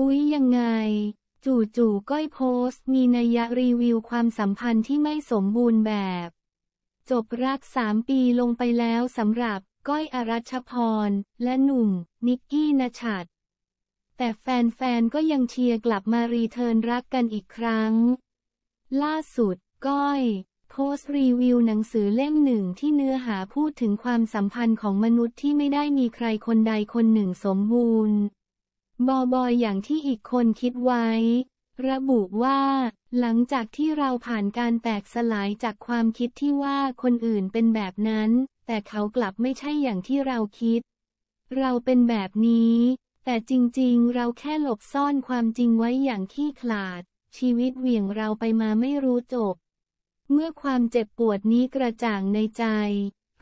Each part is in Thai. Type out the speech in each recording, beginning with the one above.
อุ๊ยยังไง จู่ๆก้อยโพสต์ มีนัยยะรีวิวความสัมพันธ์ที่ไม่สมบูรณ์แบบ จบรักสามปีลงไปแล้วสำหรับก้อยอรัชพร และหนุ่ม นิกกี้ ณฉัตร แต่แฟนๆ ก็ยังเชียร์กลับมารีเทิร์นรักกันอีกครั้ง ล่าสุด ก้อยโพสต์รีวิวหนังสือเล่มหนึ่งที่เนื้อหาพูดถึงความสัมพันธ์ของมนุษย์ที่ไม่ได้มีใครคนใดคนหนึ่งสมบูรณ์ บอบอยอย่างที่อีกคนคิดไว้ ระบุว่า หลังจากที่เราผ่านการแตกสลายจากความคิดที่ว่าคนอื่นเป็นแบบนั้น แต่เขากลับไม่ใช่อย่างที่เราคิด เราเป็นแบบนี้ แต่จริงๆ เราแค่หลบซ่อนความจริงไว้อย่างขี้ขลาด ชีวิตเหวี่ยงเราไปมาไม่รู้จบ เมื่อความเจ็บปวดนี้กระจ่างในใจ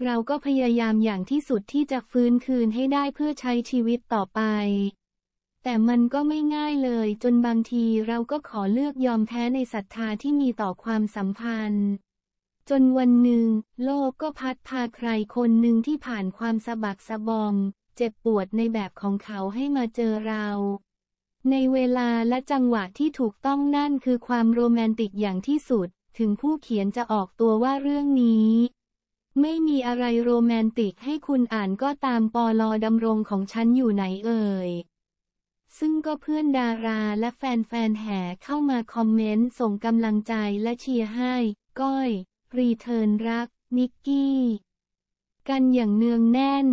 เราก็พยายามอย่างที่สุดที่จะฟื้นคืนให้ได้เพื่อใช้ชีวิตต่อไป แต่มันก็ไม่ง่ายเลย จนบางทีเราก็ขอเลือกยอมแพ้ในศรัทธาที่มีต่อความสัมพันธ์ จนวันหนึ่ง โลกก็พัดพาใครคนหนึ่งที่ผ่านความสะบักสะบอม เจ็บปวดในแบบของเขาให้มาเจอเรา ในเวลาและจังหวะที่ถูกต้องนั่นคือความโรแมนติกอย่างที่สุด ถึงผู้เขียนจะออกตัวว่าเรื่องนี้ไม่มีอะไรโรแมนติกให้คุณอ่านก็ตามปอลอดำรงของฉันอยู่ไหนเอ่ย ซึ่งก็เพื่อนดาราและแฟนๆแห่เข้ามาคอมเมนต์ส่งกำลังใจและเชียร์ให้ ก้อย รีเทิร์นรัก นิกกี้ กันอย่างเนืองแน่น